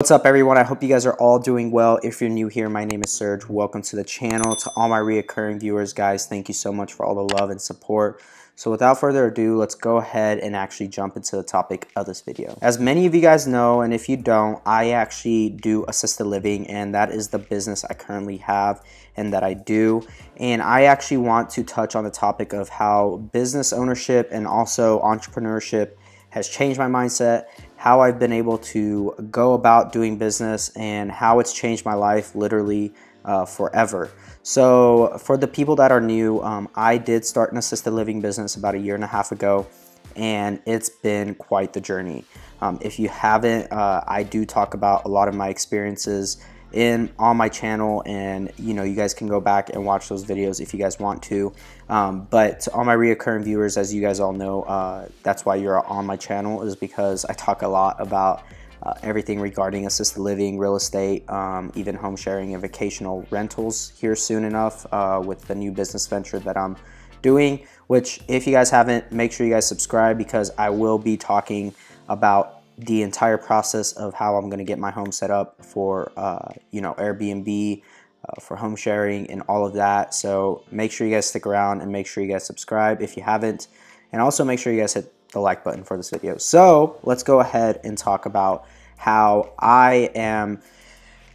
What's up everyone? I hope you guys are all doing well. If you're new here, my name is Serg. Welcome to the channel. To all my reoccurring viewers, guys, thank you so much for all the love and support. So without further ado, let's go ahead and actually jump into the topic of this video. As many of you guys know, and if you don't, I actually do assisted living and that is the business I currently have and that I do. And I actually want to touch on the topic of how business ownership and also entrepreneurship has changed my mindset, how I've been able to go about doing business, and how it's changed my life literally uh, forever. So, for the people that are new, um, I did start an assisted living business about a year and a half ago, and it's been quite the journey. Um, if you haven't, uh, I do talk about a lot of my experiences in on my channel and you know you guys can go back and watch those videos if you guys want to um, but to all my reoccurring viewers as you guys all know uh, that's why you're on my channel is because I talk a lot about uh, everything regarding assisted living, real estate, um, even home sharing and vacational rentals here soon enough uh, with the new business venture that I'm doing. Which, if you guys haven't, make sure you guys subscribe because I will be talking about the entire process of how I'm going to get my home set up for, uh, you know, Airbnb, uh, for home sharing and all of that. So make sure you guys stick around and make sure you guys subscribe if you haven't. And also make sure you guys hit the like button for this video. So let's go ahead and talk about how I am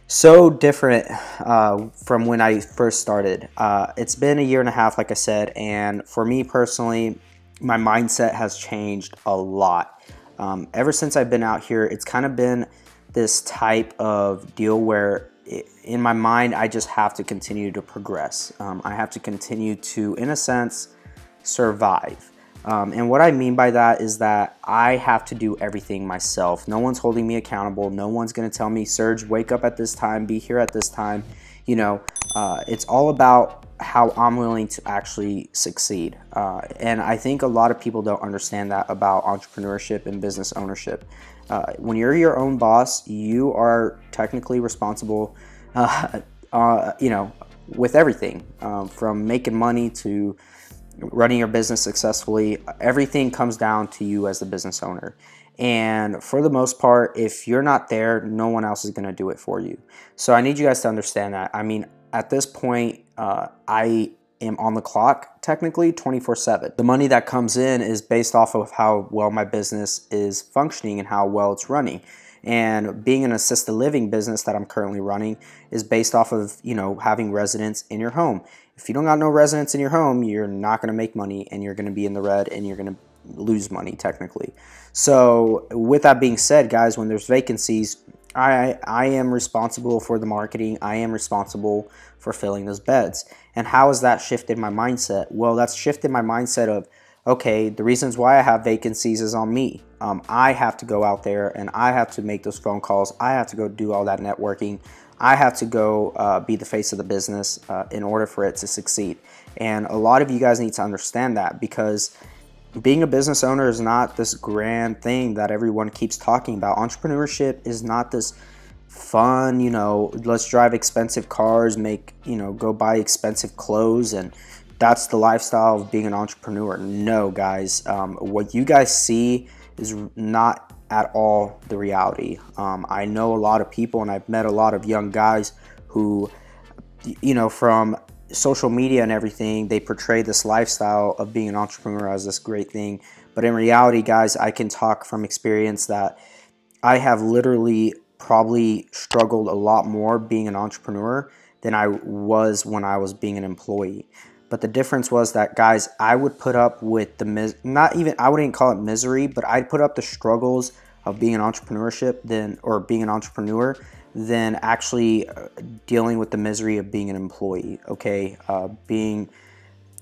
so different uh, from when I first started. Uh, it's been a year and a half, like I said, and for me personally, my mindset has changed a lot. Um, ever since I've been out here, it's kind of been this type of deal where it, in my mind, I just have to continue to progress. Um, I have to continue to, in a sense, survive. Um, and what I mean by that is that I have to do everything myself. No one's holding me accountable. No one's going to tell me, Serg, wake up at this time, be here at this time. You know, uh, it's all about how I'm willing to actually succeed. Uh, and I think a lot of people don't understand that about entrepreneurship and business ownership. Uh, when you're your own boss, you are technically responsible, uh, uh you know, with everything um, from making money to running your business successfully. Everything comes down to you as the business owner. And for the most part, if you're not there, no one else is going to do it for you. So I need you guys to understand that. I mean, at this point, uh, I am on the clock technically 24 7. The money that comes in is based off of how well my business is functioning and how well it's running. And being an assisted living business that I'm currently running is based off of, you know, having residents in your home. If you don't got no residents in your home, you're not going to make money and you're going to be in the red and you're going to lose money technically. So, with that being said, guys, when there's vacancies, I, I am responsible for the marketing. I am responsible for filling those beds. And how has that shifted my mindset? Well, that's shifted my mindset of, okay, the reasons why I have vacancies is on me. Um, I have to go out there and I have to make those phone calls. I have to go do all that networking. I have to go uh, be the face of the business uh, in order for it to succeed. And a lot of you guys need to understand that because being a business owner is not this grand thing that everyone keeps talking about. Entrepreneurship is not this fun, you know, let's drive expensive cars, make, you know, go buy expensive clothes and that's the lifestyle of being an entrepreneur. No, guys, um, what you guys see is not at all the reality. Um, I know a lot of people and I've met a lot of young guys who, you know, from social media and everything, they portray this lifestyle of being an entrepreneur as this great thing. But in reality, guys, I can talk from experience that I have literally probably struggled a lot more being an entrepreneur than I was when I was being an employee. But the difference was that, guys, I would put up with the mis- not even I wouldn't call it misery, but I'd put up the struggles of being an entrepreneurship than or being an entrepreneur than actually uh, dealing with the misery of being an employee. Okay, uh, being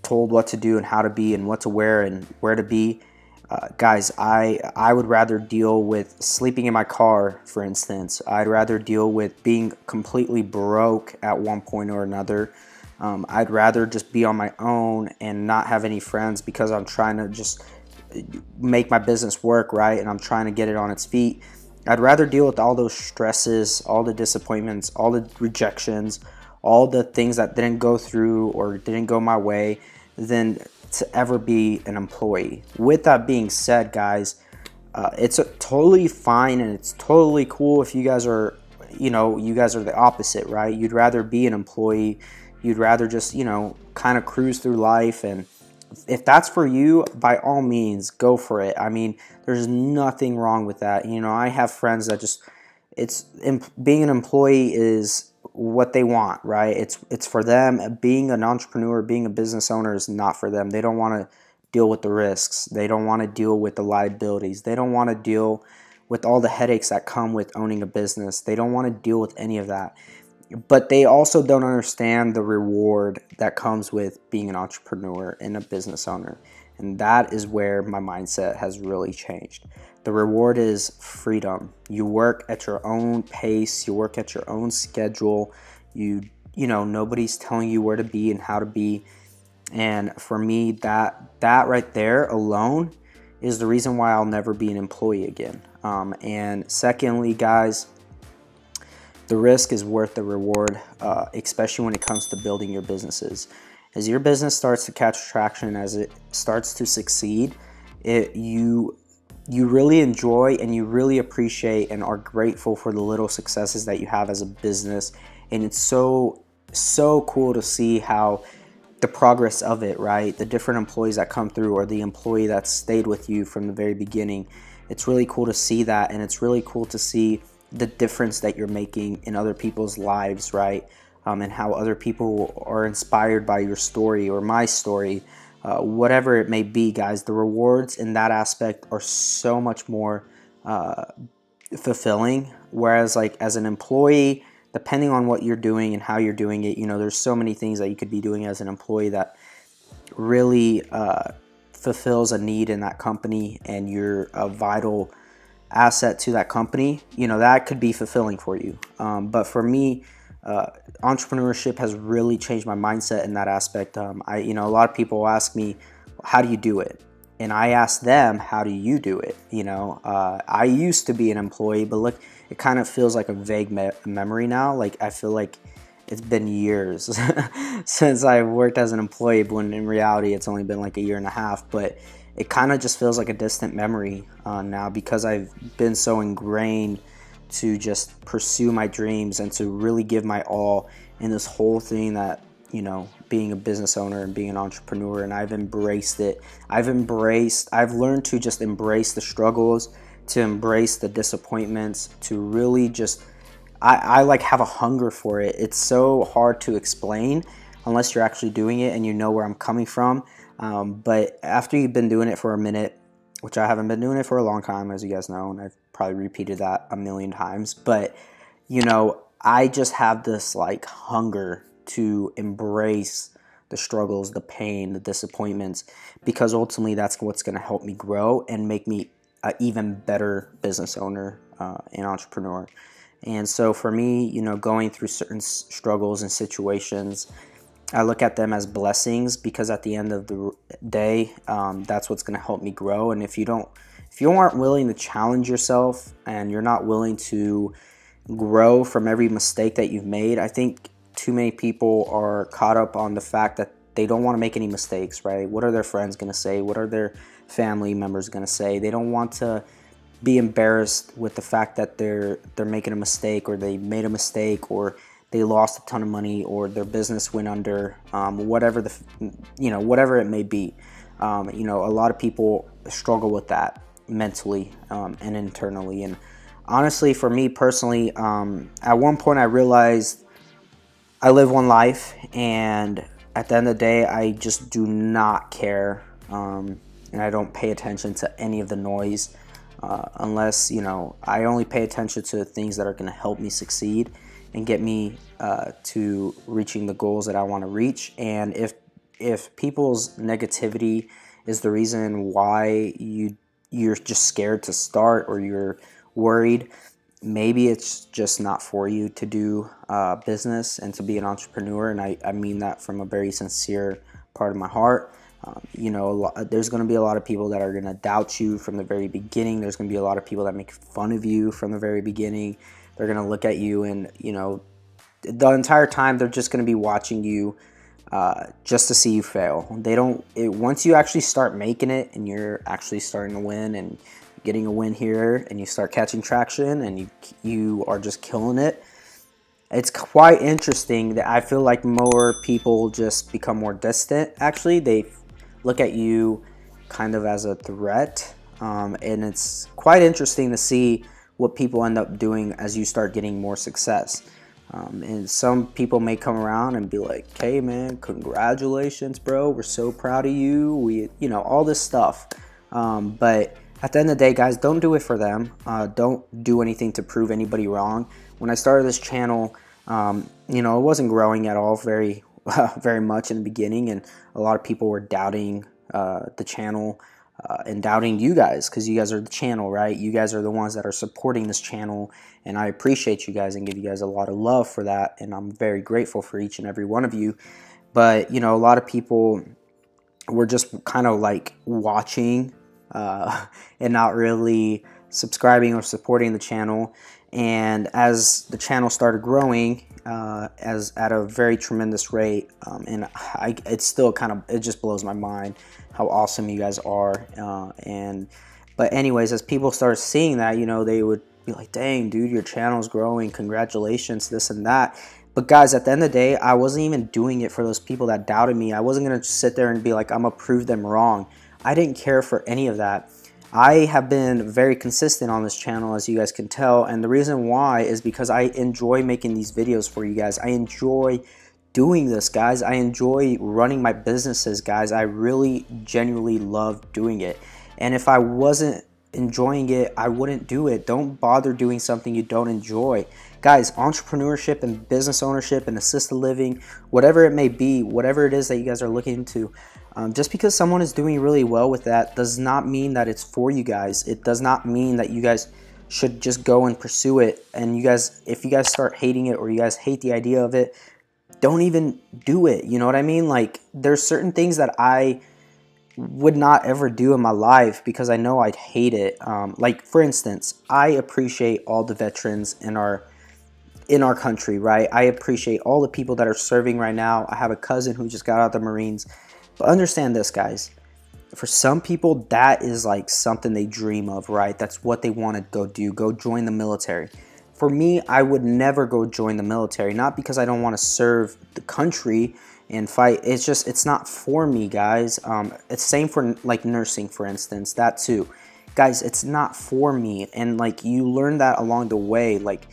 told what to do and how to be and what to wear and where to be. Uh, guys, I I would rather deal with sleeping in my car, for instance. I'd rather deal with being completely broke at one point or another. Um, I'd rather just be on my own and not have any friends because I'm trying to just make my business work right and I'm trying to get it on its feet I'd rather deal with all those stresses, all the disappointments, all the rejections, all the things that didn't go through or didn't go my way than to ever be an employee. With that being said, guys, uh, it's totally fine and it's totally cool if you guys are, you know, you guys are the opposite, right? You'd rather be an employee. You'd rather just, you know, kind of cruise through life. And if that's for you, by all means, go for it. I mean, there's nothing wrong with that. You know, I have friends that just, it's being an employee is what they want, right? It's it's for them. Being an entrepreneur, being a business owner is not for them. They don't want to deal with the risks. They don't want to deal with the liabilities. They don't want to deal with all the headaches that come with owning a business. They don't want to deal with any of that. But they also don't understand the reward that comes with being an entrepreneur and a business owner. And that is where my mindset has really changed. The reward is freedom. You work at your own pace, you work at your own schedule. You you know, nobody's telling you where to be and how to be. And for me, that that right there alone is the reason why I'll never be an employee again. Um, and secondly, guys, the risk is worth the reward, uh, especially when it comes to building your businesses. As your business starts to catch traction, as it starts to succeed, it, you you really enjoy and you really appreciate and are grateful for the little successes that you have as a business. And it's so, so cool to see how the progress of it, right? The different employees that come through or the employee that stayed with you from the very beginning. It's really cool to see that. And it's really cool to see the difference that you're making in other people's lives, right? Um, and how other people are inspired by your story or my story uh, whatever it may be, guys, the rewards in that aspect are so much more uh, fulfilling. Whereas, like, as an employee, depending on what you're doing and how you're doing it, you know, there's so many things that you could be doing as an employee that really uh, fulfills a need in that company and you're a vital asset to that company. You know, that could be fulfilling for you. Um, but for me, uh, entrepreneurship has really changed my mindset in that aspect. Um, I, you know, a lot of people ask me, "How do you do it?" And I ask them, "How do you do it?" You know, uh, I used to be an employee, but look, it kind of feels like a vague me memory now. Like I feel like it's been years since I worked as an employee, when in reality it's only been like a year and a half. But it kind of just feels like a distant memory uh, now because I've been so ingrained to just pursue my dreams and to really give my all in this whole thing that you know being a business owner and being an entrepreneur and I've embraced it. I've embraced I've learned to just embrace the struggles, to embrace the disappointments, to really just I, I like have a hunger for it. It's so hard to explain unless you're actually doing it and you know where I'm coming from. Um, but after you've been doing it for a minute, which I haven't been doing it for a long time, as you guys know, and I've probably repeated that a million times. But, you know, I just have this like hunger to embrace the struggles, the pain, the disappointments, because ultimately that's what's going to help me grow and make me an even better business owner uh, and entrepreneur. And so for me, you know, going through certain struggles and situations, I look at them as blessings because at the end of the day, um, that's what's going to help me grow. And if you don't, if you aren't willing to challenge yourself and you're not willing to grow from every mistake that you've made, I think too many people are caught up on the fact that they don't want to make any mistakes, right? What are their friends going to say? What are their family members going to say? They don't want to be embarrassed with the fact that they're they're making a mistake or they made a mistake or they lost a ton of money or their business went under, um, whatever the, you know, whatever it may be. Um, you know, a lot of people struggle with that mentally um, and internally. And honestly, for me personally, um, at one point I realized I live one life, and at the end of the day, I just do not care, um, and I don't pay attention to any of the noise. Uh, unless you know, I only pay attention to things that are going to help me succeed and get me uh, to reaching the goals that I want to reach. And if if people's negativity is the reason why you you're just scared to start or you're worried, maybe it's just not for you to do uh, business and to be an entrepreneur. And I, I mean that from a very sincere part of my heart. Um, you know, lot, there's going to be a lot of people that are going to doubt you from the very beginning. There's going to be a lot of people that make fun of you from the very beginning. They're going to look at you and, you know, the entire time they're just going to be watching you uh, just to see you fail. They don't, it, once you actually start making it and you're actually starting to win and getting a win here and you start catching traction and you you are just killing it it's quite interesting that I feel like more people just become more distant. Actually, they look at you kind of as a threat, um, and it's quite interesting to see what people end up doing as you start getting more success. Um, and some people may come around and be like, "Hey, man, congratulations, bro! We're so proud of you." We, you know, all this stuff. Um, but at the end of the day, guys, don't do it for them. Uh, don't do anything to prove anybody wrong. When I started this channel, um, you know, it wasn't growing at all very, very much in the beginning, and a lot of people were doubting uh, the channel uh, and doubting you guys because you guys are the channel, right? You guys are the ones that are supporting this channel, and I appreciate you guys and give you guys a lot of love for that, and I'm very grateful for each and every one of you. But you know, a lot of people were just kind of like watching uh, and not really subscribing or supporting the channel. And as the channel started growing, uh, as at a very tremendous rate, um, and I, it's still kind of it just blows my mind how awesome you guys are. Uh, and but anyways, as people started seeing that, you know, they would be like, "Dang, dude, your channel's growing! Congratulations, this and that." But guys, at the end of the day, I wasn't even doing it for those people that doubted me. I wasn't gonna sit there and be like, "I'm gonna prove them wrong." I didn't care for any of that. I have been very consistent on this channel as you guys can tell and the reason why is because I enjoy making these videos for you guys. I enjoy doing this guys. I enjoy running my businesses guys. I really genuinely love doing it and if I wasn't enjoying it I wouldn't do it. Don't bother doing something you don't enjoy. Guys, entrepreneurship and business ownership and assisted living, whatever it may be, whatever it is that you guys are looking into, um, just because someone is doing really well with that does not mean that it's for you guys. It does not mean that you guys should just go and pursue it. And you guys, if you guys start hating it or you guys hate the idea of it, don't even do it. You know what I mean? Like, there's certain things that I would not ever do in my life because I know I'd hate it. Um, like, for instance, I appreciate all the veterans in our in our country, right? I appreciate all the people that are serving right now. I have a cousin who just got out of the Marines but understand this, guys. For some people, that is like something they dream of, right? That's what they want to go do, go join the military. For me, I would never go join the military, not because I don't want to serve the country and fight. It's just, it's not for me, guys. Um, it's same for like nursing, for instance, that too. Guys, it's not for me. And like you learn that along the way, like,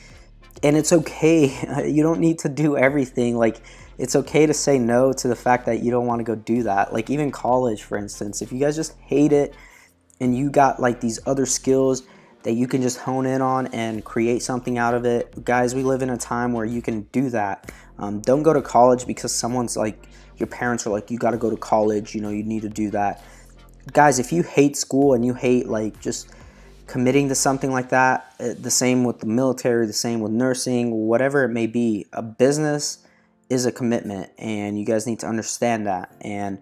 and it's okay. you don't need to do everything. Like, it's okay to say no to the fact that you don't want to go do that. Like even college, for instance, if you guys just hate it and you got like these other skills that you can just hone in on and create something out of it, guys, we live in a time where you can do that. Um, don't go to college because someone's like, your parents are like, you got to go to college, you know, you need to do that. Guys, if you hate school and you hate like just committing to something like that, eh, the same with the military, the same with nursing, whatever it may be, a business is a commitment and you guys need to understand that and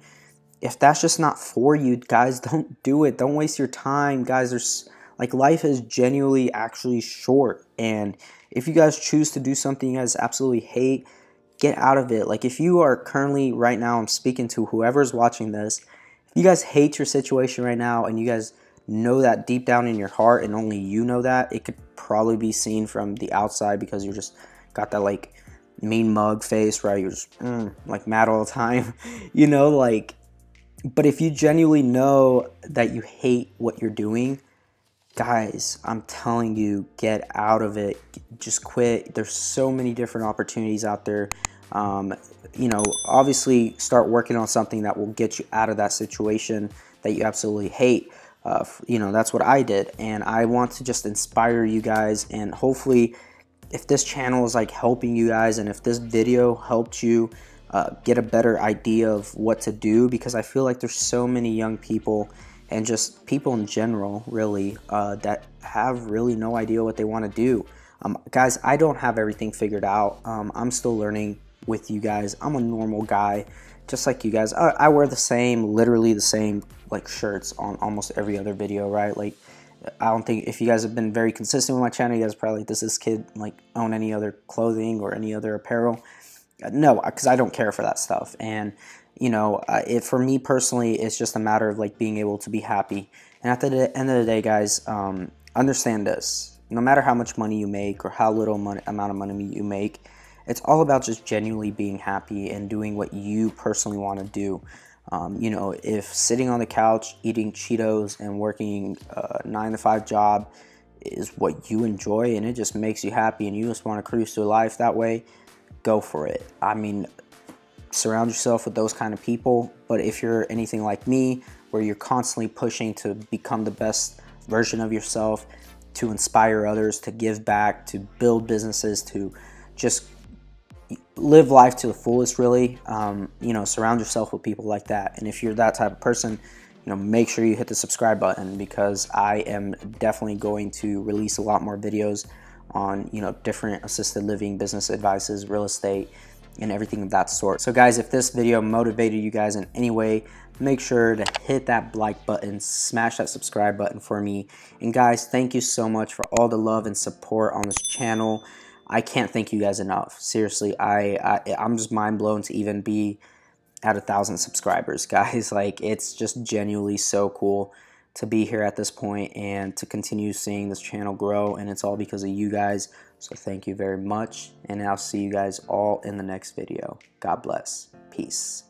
if that's just not for you guys don't do it don't waste your time guys there's like life is genuinely actually short and if you guys choose to do something you guys absolutely hate get out of it like if you are currently right now i'm speaking to whoever's watching this if you guys hate your situation right now and you guys know that deep down in your heart and only you know that it could probably be seen from the outside because you just got that like mean mug face, right? You're just mm, like mad all the time, you know, like. But if you genuinely know that you hate what you're doing, guys, I'm telling you, get out of it. Just quit. There's so many different opportunities out there. Um, you know, obviously, start working on something that will get you out of that situation that you absolutely hate. Uh, you know, that's what I did, and I want to just inspire you guys and hopefully if this channel is like helping you guys and if this video helped you uh, get a better idea of what to do because I feel like there's so many young people and just people in general really uh, that have really no idea what they want to do. Um, guys, I don't have everything figured out. Um, I'm still learning with you guys. I'm a normal guy, just like you guys. I, I wear the same, literally the same like shirts on almost every other video, right? Like I don't think if you guys have been very consistent with my channel, you guys probably like, does this kid like own any other clothing or any other apparel? Uh, no, because I don't care for that stuff. And you know, uh, it for me personally, it's just a matter of like being able to be happy. And at the end of the day, guys, um, understand this. No matter how much money you make or how little money, amount of money you make, it's all about just genuinely being happy and doing what you personally want to do. Um, you know, if sitting on the couch, eating Cheetos, and working a nine to five job is what you enjoy and it just makes you happy and you just want to cruise through life that way, go for it. I mean, surround yourself with those kind of people. But if you're anything like me, where you're constantly pushing to become the best version of yourself, to inspire others, to give back, to build businesses, to just live life to the fullest, really, um, you know, surround yourself with people like that. And if you're that type of person, you know, make sure you hit the subscribe button because I am definitely going to release a lot more videos on, you know, different assisted living business advices, real estate, and everything of that sort. So guys, if this video motivated you guys in any way, make sure to hit that like button, smash that subscribe button for me. And guys, thank you so much for all the love and support on this channel. I can't thank you guys enough. Seriously, I, I I'm just mind blown to even be at a thousand subscribers, guys. Like it's just genuinely so cool to be here at this point and to continue seeing this channel grow and it's all because of you guys so thank you very much and i'll see you guys all in the next video. God bless. Peace